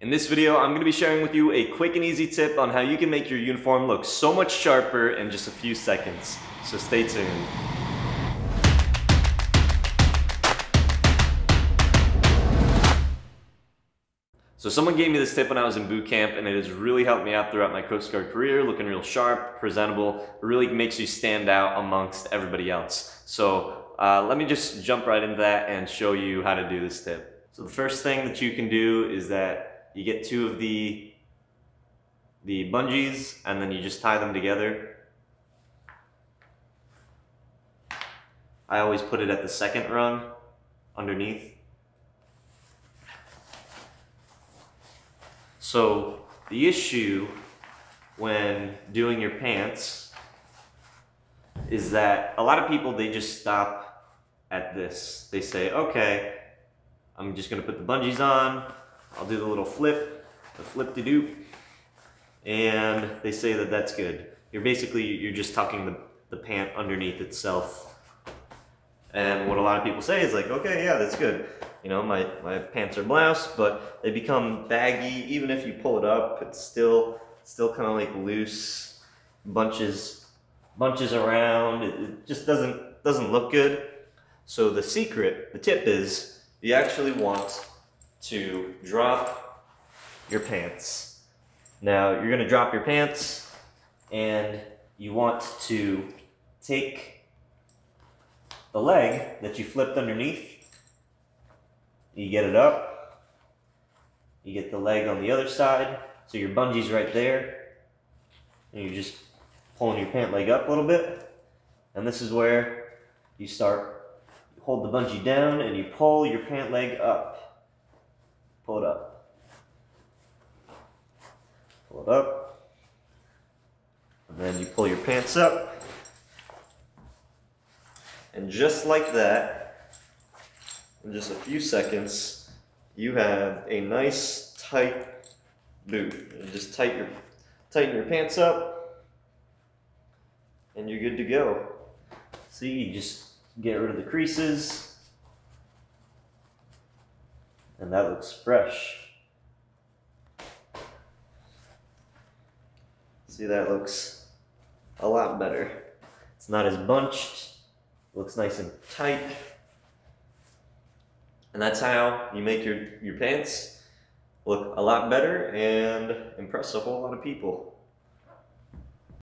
In this video, I'm going to be sharing with you a quick and easy tip on how you can make your uniform look so much sharper in just a few seconds. So stay tuned. So someone gave me this tip when I was in boot camp and it has really helped me out throughout my Coast Guard career, looking real sharp, presentable, really makes you stand out amongst everybody else. So uh, let me just jump right into that and show you how to do this tip. So the first thing that you can do is that you get two of the, the bungees and then you just tie them together. I always put it at the second rung underneath So the issue when doing your pants is that a lot of people, they just stop at this. They say, okay, I'm just gonna put the bungees on, I'll do the little flip, the flip-de-doop, and they say that that's good. You're basically, you're just tucking the, the pant underneath itself. And what a lot of people say is like, okay, yeah, that's good. You know, my, my pants are blouse, but they become baggy. Even if you pull it up, it's still still kind of like loose, bunches bunches around. It, it just doesn't doesn't look good. So the secret, the tip is, you actually want to drop your pants. Now you're gonna drop your pants, and you want to take the leg that you flipped underneath you get it up. You get the leg on the other side. So your bungee's right there. And you're just pulling your pant leg up a little bit. And this is where you start, you hold the bungee down and you pull your pant leg up. Pull it up. Pull it up. And then you pull your pants up. And just like that, in just a few seconds, you have a nice tight boot. You just tighten your, tighten your pants up, and you're good to go. See, you just get rid of the creases, and that looks fresh. See, that looks a lot better. It's not as bunched, looks nice and tight. And that's how you make your, your pants look a lot better and impress a whole lot of people.